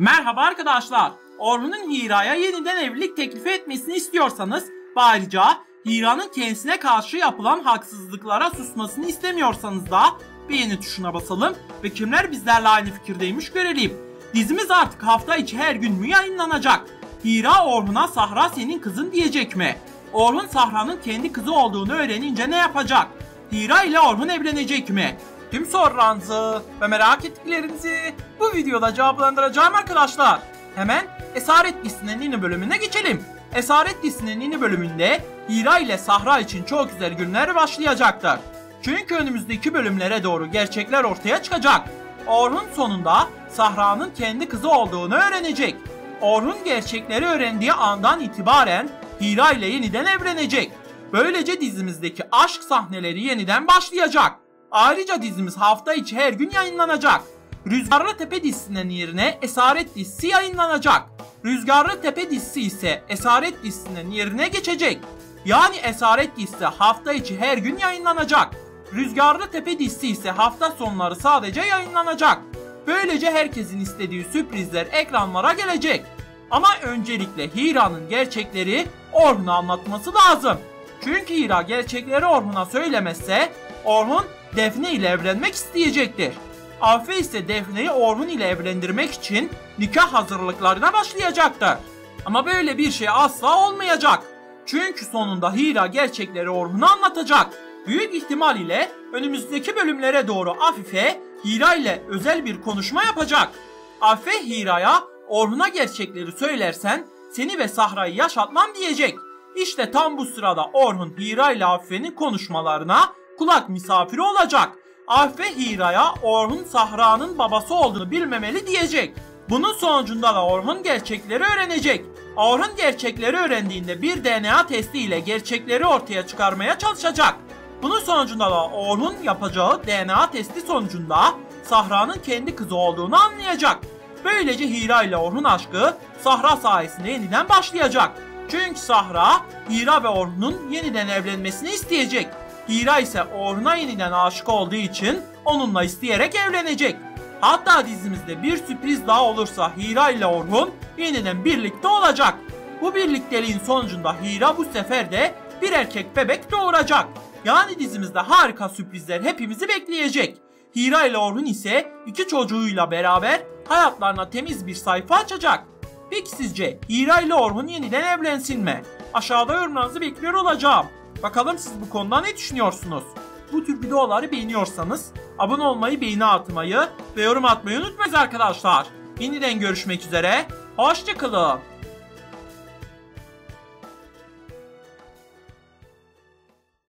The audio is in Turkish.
Merhaba arkadaşlar. Orhun'un Hira'ya yeniden evlilik teklifi etmesini istiyorsanız ve ayrıca Hira'nın kendisine karşı yapılan haksızlıklara susmasını istemiyorsanız da beğeni tuşuna basalım ve kimler bizlerle aynı fikirdeymiş görelim. Dizimiz artık hafta içi her gün mü yayınlanacak? Hira Orhun'a Sahra senin kızın diyecek mi? Orhun Sahra'nın kendi kızı olduğunu öğrenince ne yapacak? Hira ile Orhun evlenecek mi? Tüm sorularınızı ve merak ettiklerinizi bu videoda cevaplandıracağım arkadaşlar. Hemen Esaret dizisinin yeni bölümüne geçelim. Esaret dizisinin yeni bölümünde Hira ile Sahra için çok güzel günler başlayacaktır. Çünkü önümüzdeki bölümlere doğru gerçekler ortaya çıkacak. Orhun sonunda Sahra'nın kendi kızı olduğunu öğrenecek. Orhun gerçekleri öğrendiği andan itibaren Hira ile yeniden evlenecek. Böylece dizimizdeki aşk sahneleri yeniden başlayacak. Ayrıca dizimiz hafta içi her gün yayınlanacak. Rüzgarlı Tepe dizisinin yerine Esaret dizisi yayınlanacak. Rüzgarlı Tepe dizisi ise Esaret dizisinin yerine geçecek. Yani Esaret dizisi hafta içi her gün yayınlanacak. Rüzgarlı Tepe dizisi ise hafta sonları sadece yayınlanacak. Böylece herkesin istediği sürprizler ekranlara gelecek. Ama öncelikle Hira'nın gerçekleri Orhun'a anlatması lazım. Çünkü Hira gerçekleri Orhun'a söylemezse Orhun Defne ile evlenmek isteyecektir. Afe ise Defne'yi Orhun ile evlendirmek için nikah hazırlıklarına başlayacaktır. Ama böyle bir şey asla olmayacak. Çünkü sonunda Hira gerçekleri Orhun'a anlatacak. Büyük ihtimal ile önümüzdeki bölümlere doğru Afife Hira ile özel bir konuşma yapacak. Afife Hira'ya Orhun'a gerçekleri söylersen seni ve Sahra'yı yaşatmam diyecek. İşte tam bu sırada Orhun Hira ile Afife'nin konuşmalarına kulak misafiri olacak. Afife Hira'ya Orhun Sahra'nın babası olduğunu bilmemeli diyecek. Bunun sonucunda da Orhun gerçekleri öğrenecek. Orhun gerçekleri öğrendiğinde bir DNA testi ile gerçekleri ortaya çıkarmaya çalışacak. Bunun sonucunda da Orhun yapacağı DNA testi sonucunda Sahra'nın kendi kızı olduğunu anlayacak. Böylece Hira ile Orhun aşkı Sahra sayesinde yeniden başlayacak. Çünkü Sahra, Hira ve Orhun'un yeniden evlenmesini isteyecek. Hira ise Orhun'a yeniden aşık olduğu için onunla isteyerek evlenecek. Hatta dizimizde bir sürpriz daha olursa Hira ile Orhun yeniden birlikte olacak. Bu birlikteliğin sonucunda Hira bu sefer de bir erkek bebek doğuracak. Yani dizimizde harika sürprizler hepimizi bekleyecek. Hira ile Orhun ise iki çocuğuyla beraber hayatlarına temiz bir sayfa açacak. Peki sizce Hira ile Orhun yeniden evlensin mi? Aşağıda yorumlarınızı bekliyor olacağım. Bakalım siz bu konuda ne düşünüyorsunuz? Bu tür videoları beğeniyorsanız abone olmayı, beğeni atmayı ve yorum atmayı unutmayın arkadaşlar. Yeniden görüşmek üzere. Hoşçakalın.